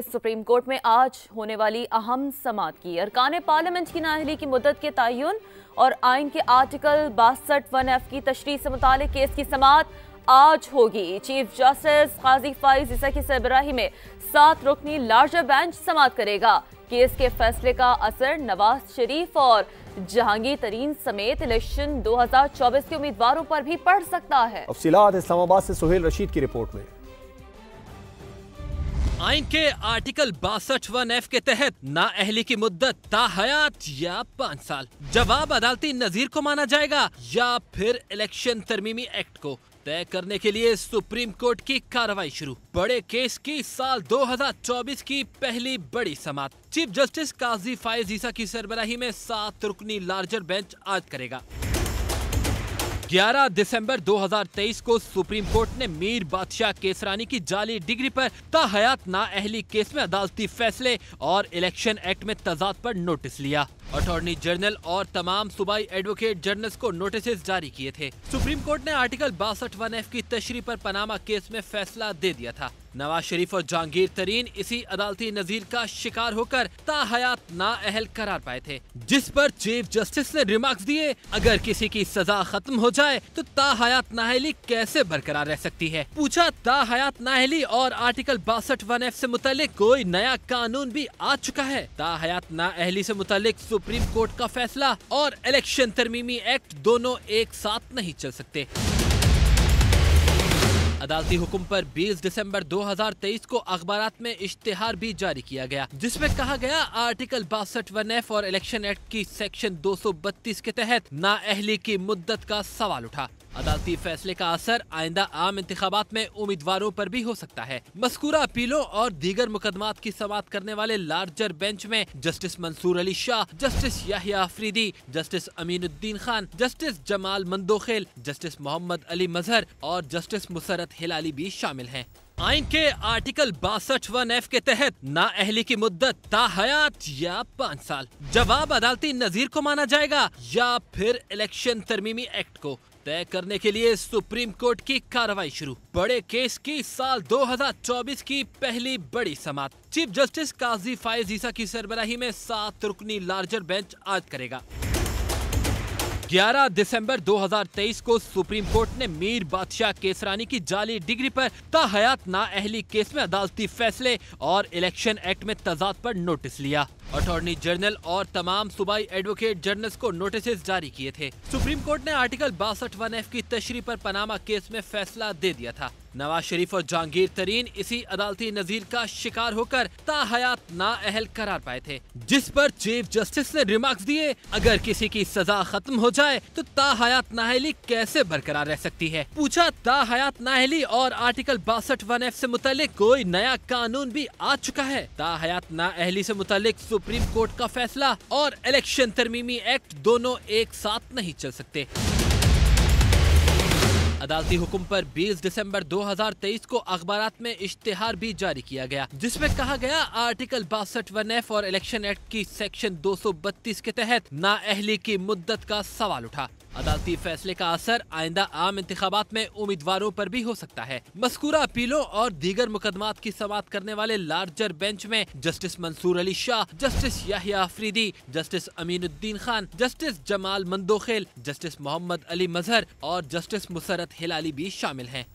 Supreme court में आज होने वाली अहम समात की। अरकान पार्लियामेंट की नाहली की मुद्दत के तयन और आइन के आर्टिकल बासठ वन एफ़ की तशरी से मुताल केस की समात आज होगी। चीफ जस्टिस काजी फाइज ईसा की सरबराही में सात रुकनी लार्जर बेंच समात करेगा। केस के फैसले का असर नवाज़ शरीफ और जहांगीर तरीन समेत इलेक्शन 2024 के उम्मीदवारों पर भी पड़ सकता है। इस्लामाबाद से सुहेल रशीद की रिपोर्ट में। आइन के आर्टिकल बासठ वन एफ़ के तहत ना अहली की मुद्दत ताहयात या पाँच साल। जवाब अदालती नजीर को माना जाएगा या फिर इलेक्शन तरमीमी एक्ट को। तय करने के लिए सुप्रीम कोर्ट की कार्रवाई शुरू। बड़े केस की साल 2024 की पहली बड़ी समाप्त। चीफ जस्टिस काजी फायज ईसा की सरबराही में सात रुकनी लार्जर बेंच आज करेगा। 11 दिसंबर 2023 को सुप्रीम कोर्ट ने मीर बादशाह केसरानी की जाली डिग्री पर ना अहली केस में अदालती फैसले और इलेक्शन एक्ट में तजाद पर नोटिस लिया। अटॉर्नी जनरल और तमाम सुबाई एडवोकेट जनरल को नोटिस जारी किए थे। सुप्रीम कोर्ट ने आर्टिकल बासठ वन एफ़ की तशरी आरोप पनामा केस में फैसला दे दिया था। नवाज़ शरीफ और जहांगीर तरीन इसी अदालती नजीर का शिकार होकर ताहयात नाअहल करार पाए थे। जिस पर चीफ जस्टिस ने रिमार्क्स दिए, अगर किसी की सजा खत्म हो जाए तो ताहयात नाहली कैसे बरकरार रह सकती है? पूछा, ताहयात नाहली और आर्टिकल बासठ वन एफ़ ऐसी मुतलिक कोई नया कानून भी आ चुका है? ताहयात नाअहली ऐसी मुतलिक सुप्रीम कोर्ट का फैसला और इलेक्शन तरमीमी एक्ट दोनों एक साथ नहीं चल सकते। अदालती हुक्म पर 20 दिसंबर 2023 को अखबार में इश्तेहार भी जारी किया गया, जिसमें कहा गया, आर्टिकल बासठ वन एफ़ और इलेक्शन एक्ट की सेक्शन 232 के तहत नाअहली की मुद्दत का सवाल उठा। अदालती फैसले का असर आइंदा आम इंतबात में उम्मीदवारों पर भी हो सकता है। मस्कूरा अपीलों और दीगर मुकदमात की समात करने वाले लार्जर बेंच में justice Mansoor Ali Shah, justice Yahya Afridi, justice Aminuddin Khan, justice Jamal Mandokhel, justice Mohammad Ali Mazhar और जस्टिस मुसरत हिलाली भी शामिल हैं। आइन के आर्टिकल बासठ वन एफ़ के तहत ना अहली की मुद्दत, ताहयात या पाँच साल। जवाब अदालती नजीर को माना जाएगा या फिर इलेक्शन तरमीमी एक्ट को? तय करने के लिए सुप्रीम कोर्ट की कार्रवाई शुरू। बड़े केस की साल 2024 की पहली बड़ी समाप्त। चीफ जस्टिस काजी फायज ईसा की सरबराही में सात रुकनी लार्जर बेंच आज करेगा। 11 दिसंबर 2023 को सुप्रीम कोर्ट ने मीर बादशाह केसरानी की जाली डिग्री पर ना अहली केस में अदालती फैसले और इलेक्शन एक्ट में तजाद पर नोटिस लिया। अटॉर्नी जनरल और तमाम सुबाई एडवोकेट जनरल को नोटिस जारी किए थे। सुप्रीम कोर्ट ने आर्टिकल बासठ वन एफ़ की तशरी आरोप पनामा केस में फैसला दे दिया था। नवाज़ शरीफ और जहांगीर तरीन इसी अदालती नजीर का शिकार होकर ताहयात नाअहल करार पाए थे। जिस पर चीफ जस्टिस ने रिमार्क्स दिए, अगर किसी की सजा खत्म हो जाए तो ताहयात नाहली कैसे बरकरार रह सकती है? पूछा, ताहयात नाहली और आर्टिकल बासठ वन एफ़ ऐसी मुतलिक कोई नया कानून भी आ चुका है? ताहयात नाअहली ऐसी मुतलिक सुप्रीम कोर्ट का फैसला और इलेक्शन तरमीमी एक्ट दोनों एक साथ नहीं चल सकते। अदालती हुक्म पर 20 दिसंबर 2023 को अखबार में इश्तेहार भी जारी किया गया, जिसमें कहा गया, आर्टिकल बासठ वन एफ़ और इलेक्शन एक्ट की सेक्शन 232 के तहत नाअहली की मुद्दत का सवाल उठा। अदालती फैसले का असर आइंदा आम इंतबात में उम्मीदवारों पर भी हो सकता है। मस्कूरा अपीलों और दीगर मुकदमात की समात करने वाले लार्जर बेंच में justice Mansoor Ali Shah, justice Yahya Afridi, justice Aminuddin Khan, justice Jamal Mandokhel, justice Mohammad Ali Mazhar और जस्टिस मुसरत हिलाली भी शामिल हैं।